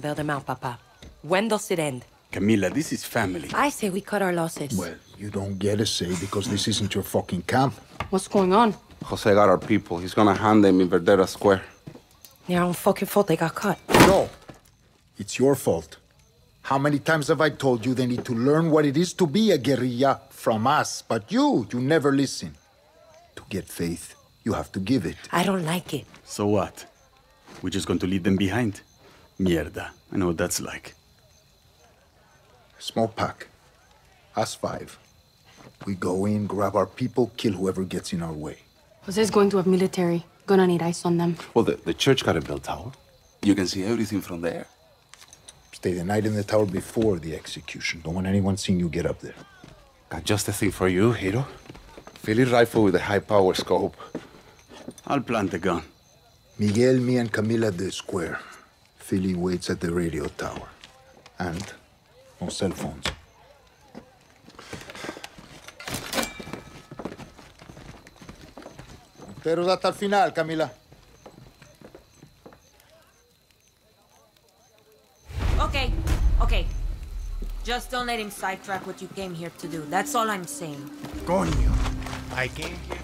Bail them out, Papa. When does it end? Camila, this is family. I say we cut our losses. Well, you don't get a say because this isn't your fucking camp. What's going on? Jose got our people. He's gonna hand them in Verdera Square. Their own fucking fault they got cut. No. It's your fault. How many times have I told you they need to learn what it is to be a guerrilla from us? But you, you never listen. To get faith, you have to give it. I don't like it. So what? We're just going to leave them behind? Mierda. I know what that's like. Small pack. Us five. We go in, grab our people, kill whoever gets in our way. Jose's going to have military. Gonna need eyes on them. Well, the, the church got a bell tower. You can see everything from there. Stay the night in the tower before the execution. Don't want anyone seeing you get up there. Got just the thing for you, hero. Philly rifle with a high power scope. I'll plant the gun. Miguel, me, and Camila at the square. Philly waits at the radio tower. And no cell phones. Pero hasta el final, Camila. Okay, okay. Just don't let him sidetrack what you came here to do. That's all I'm saying. Coño. I came here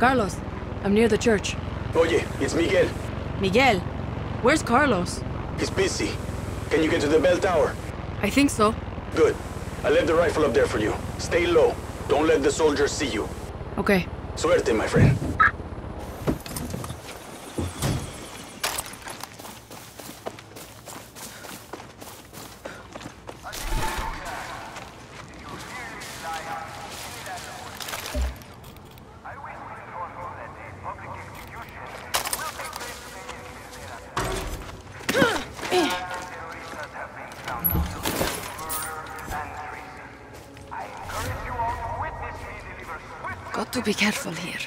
Carlos, I'm near the church. Oye, it's Miguel. Miguel, where's Carlos? He's busy. Can you get to the bell tower? I think so. Good. I left the rifle up there for you. Stay low. Don't let the soldiers see you. Okay. Suerte, my friend. Got to be careful here.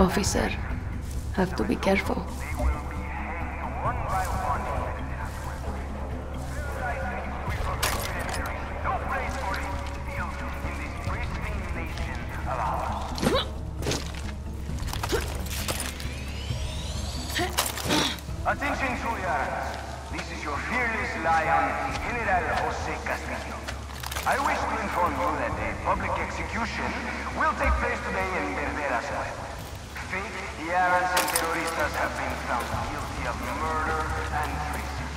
Officer, have to be careful. Yarans and terroristas have been found guilty of murder and treason.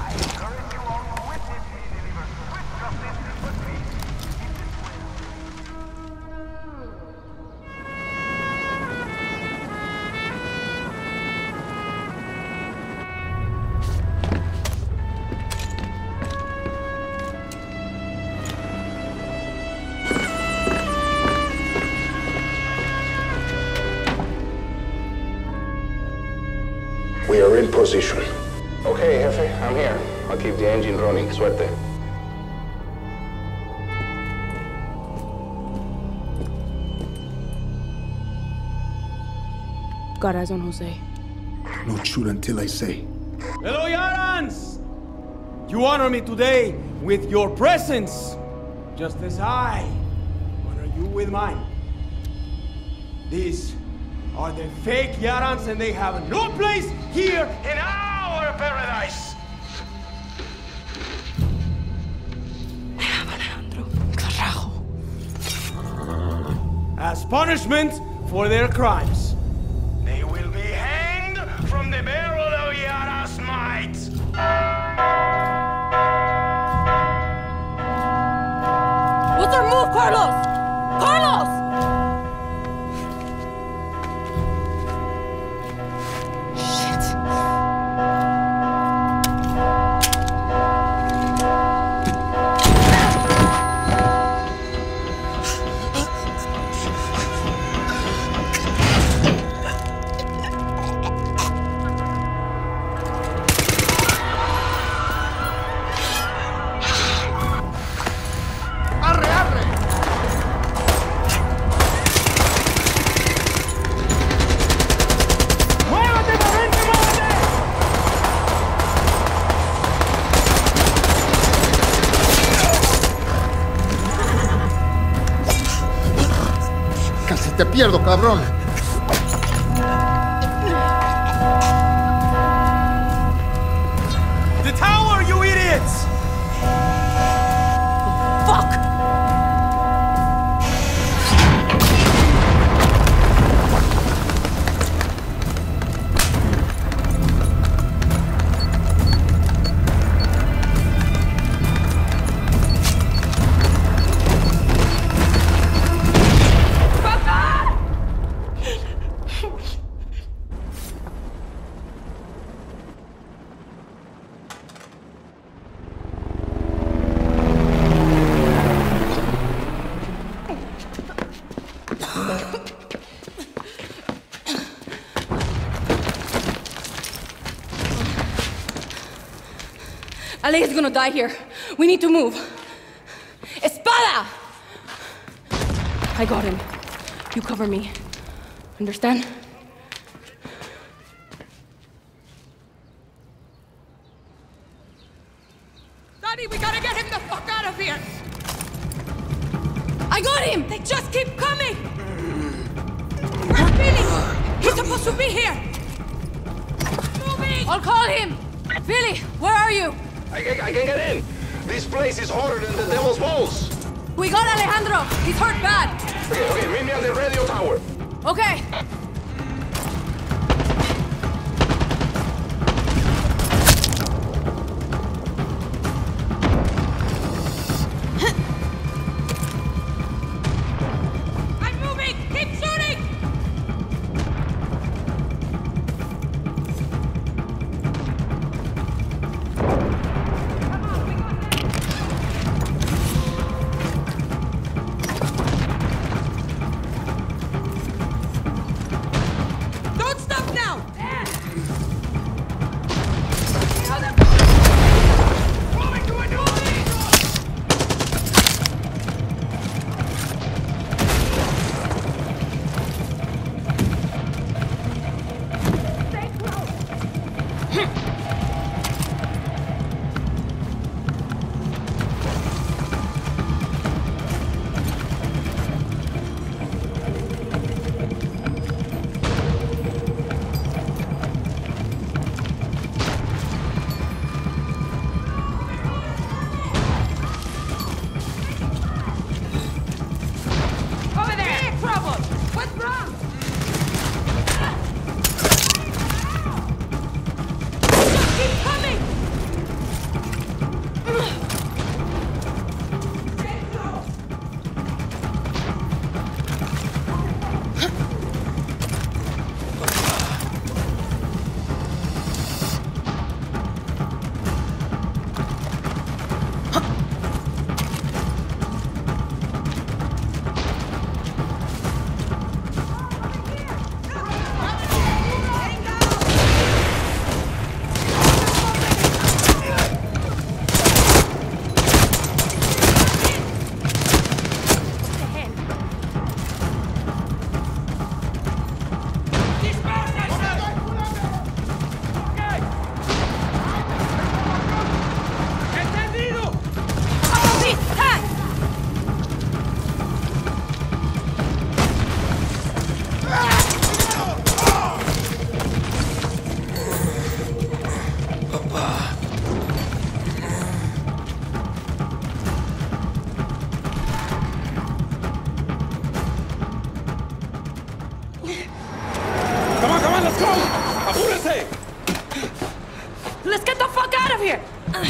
I encourage you all to witness me deliver swift justice, position. Okay, Jefe, I'm here. I'll keep the engine running. Suerte. Got eyes on Jose. Don't shoot until I say. Hello, Yarans! You honor me today with your presence, just as I honor you with mine. These are the fake Yarans, and they have no place here in our paradise! Carajo. As punishment for their crimes, they will be hanged from the barrel of Yara's might! What's our move, Carlos? Carlos! Pierdo, cabrón. Ale is gonna die here. We need to move. Espada! I got him. You cover me. Understand? We got Alejandro. He's hurt bad. Okay, okay, meet me at the radio tower. Okay.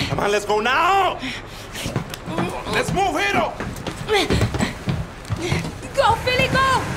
Come on, let's go now! Let's move, Hero! Go, Philly, go!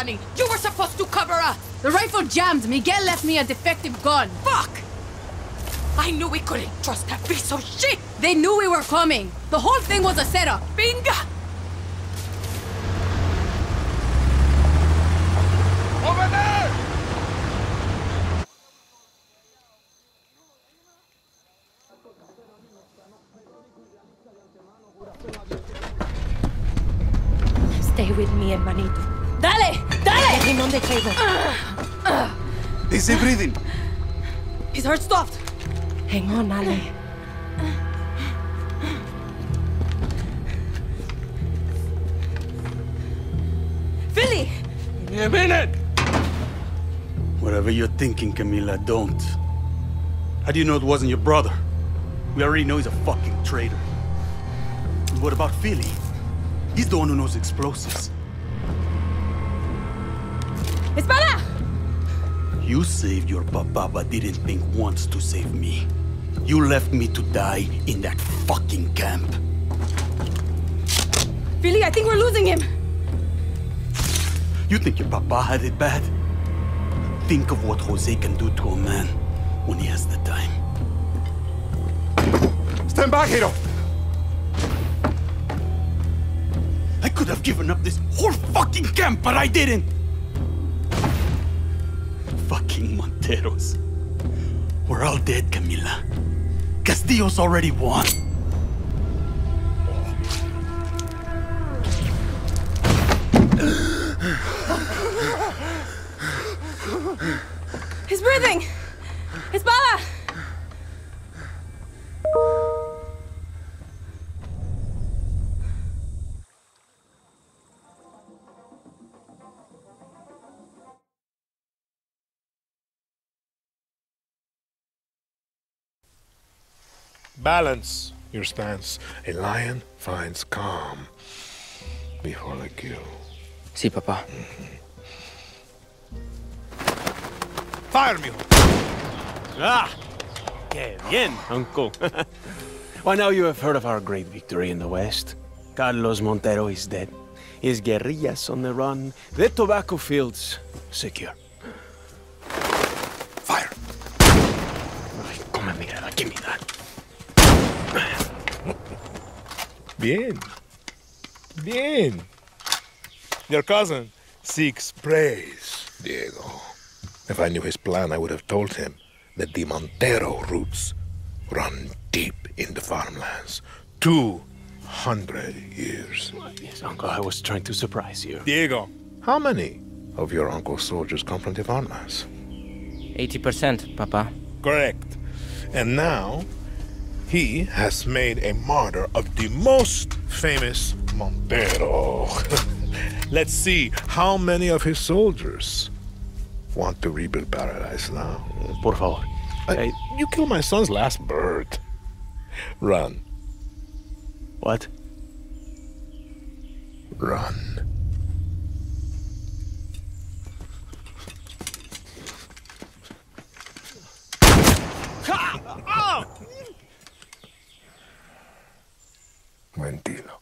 Happened you, Dani? You were supposed to cover us! The rifle jammed. Miguel left me a defective gun. Fuck! I knew we couldn't trust that piece of shit! They knew we were coming. The whole thing was a setup. Binga! Over there! Stay with me, hermanito. Dale! Get Dale! on the table. Is he breathing? His heart stopped. Hang on, Ale. Philly! Give me a minute! Whatever you're thinking, Camila, don't. How do you know it wasn't your brother? We already know he's a fucking traitor. What about Philly? He's the one who knows explosives. Espada! You saved your papa, but didn't think once to save me. You left me to die in that fucking camp. Philly, I think we're losing him. You think your papa had it bad? think of what Jose can do to a man when he has the time. Stand back, Hero! I could have given up this whole fucking camp, but I didn't! Fucking Monteros. We're all dead, Camila. Castillo's already won. He's breathing! Balance your stance. A lion finds calm before the kill. Sí, papá. Fire, mijo. Ah! Que bien, uncle. By now you have heard of our great victory in the West. Carlos Montero is dead. His guerrillas on the run. The tobacco fields secure. Bien. Bien. Your cousin seeks praise, Diego. If I knew his plan, I would have told him that the Montero roots run deep in the farmlands. Two hundred years. Yes, uncle, I was trying to surprise you. Diego. How many of your uncle's soldiers come from the farmlands? 80%, papa. Correct. And now, he has made a martyr of the most famous Montero. Let's see how many of his soldiers want to rebuild paradise now. Por favor. Uh, you killed my son's last bird. Run. What? Run. buen tino.